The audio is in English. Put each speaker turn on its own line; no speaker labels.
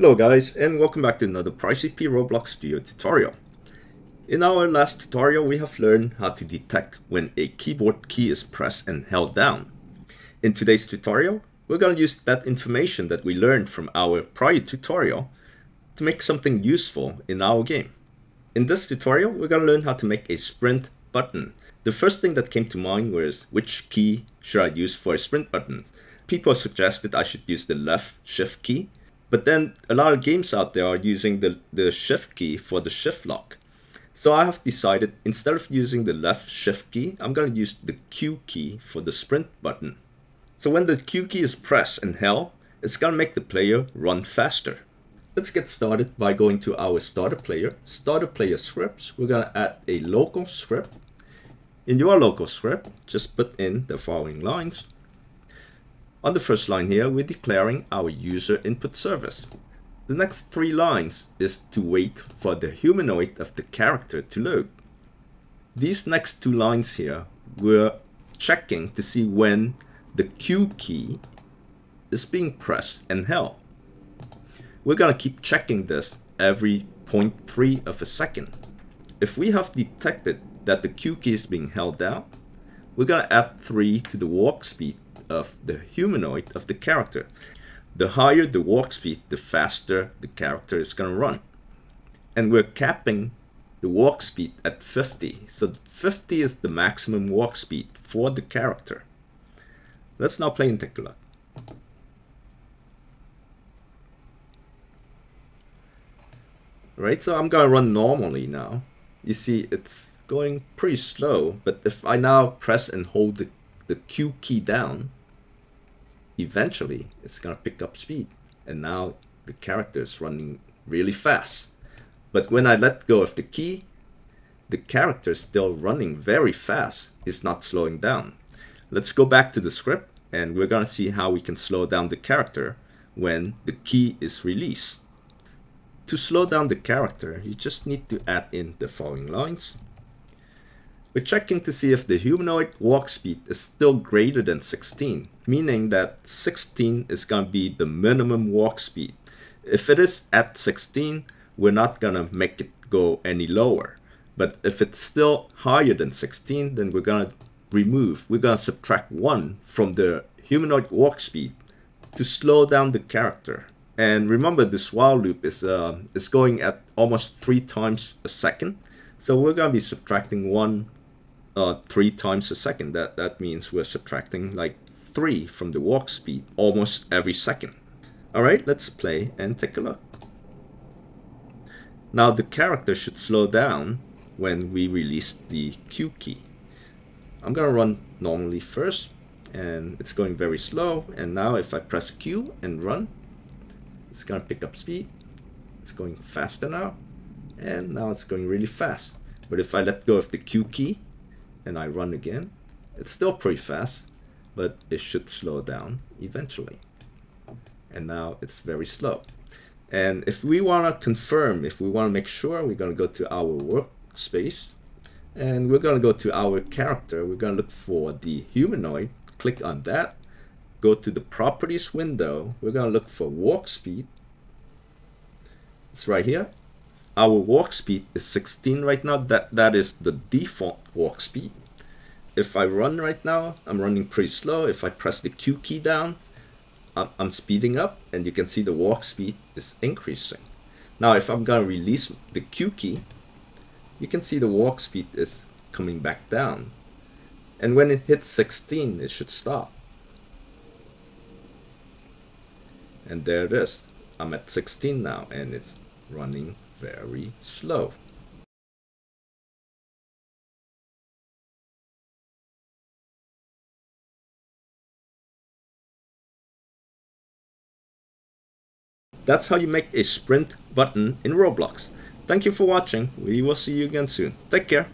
Hello guys and welcome back to another PrizeCP Roblox Studio tutorial. In our last tutorial we have learned how to detect when a keyboard key is pressed and held down. In today's tutorial we're going to use that information that we learned from our prior tutorial to make something useful in our game. In this tutorial we're going to learn how to make a sprint button. The first thing that came to mind was which key should I use for a sprint button. People suggested I should use the left shift key but then a lot of games out there are using the, the shift key for the shift lock. So I have decided instead of using the left shift key, I'm going to use the Q key for the sprint button. So when the Q key is pressed and held, it's going to make the player run faster. Let's get started by going to our starter player, starter player scripts. We're going to add a local script. In your local script, just put in the following lines. On the first line here, we're declaring our user input service. The next three lines is to wait for the humanoid of the character to load. These next two lines here, we're checking to see when the Q key is being pressed and held. We're gonna keep checking this every 0.3 of a second. If we have detected that the Q key is being held down, we're gonna add 3 to the walk speed of the humanoid of the character. The higher the walk speed, the faster the character is going to run. And we're capping the walk speed at 50. So 50 is the maximum walk speed for the character. Let's now play look. Right, so I'm gonna run normally now. You see, it's going pretty slow, but if I now press and hold the, the Q key down, eventually it's going to pick up speed. And now the character is running really fast. But when I let go of the key, the character is still running very fast. It's not slowing down. Let's go back to the script and we're going to see how we can slow down the character when the key is released. To slow down the character, you just need to add in the following lines. We're checking to see if the humanoid walk speed is still greater than 16, meaning that 16 is going to be the minimum walk speed. If it is at 16, we're not going to make it go any lower. But if it's still higher than 16, then we're going to remove, we're going to subtract 1 from the humanoid walk speed to slow down the character. And remember this while loop is, uh, is going at almost 3 times a second. So we're going to be subtracting 1 uh, three times a second. That, that means we're subtracting like three from the walk speed almost every second. All right, let's play and take a look. Now the character should slow down when we release the Q key. I'm gonna run normally first and it's going very slow and now if I press Q and run it's gonna pick up speed it's going faster now and now it's going really fast but if I let go of the Q key and I run again, it's still pretty fast, but it should slow down eventually. And now it's very slow. And if we want to confirm, if we want to make sure, we're going to go to our workspace and we're going to go to our character. We're going to look for the humanoid, click on that, go to the properties window. We're going to look for walk speed. It's right here our walk speed is 16 right now. That That is the default walk speed. If I run right now, I'm running pretty slow. If I press the Q key down, I'm, I'm speeding up and you can see the walk speed is increasing. Now, if I'm gonna release the Q key, you can see the walk speed is coming back down. And when it hits 16, it should stop. And there it is. I'm at 16 now and it's running very slow. That's how you make a sprint button in Roblox. Thank you for watching. We will see you again soon. Take care.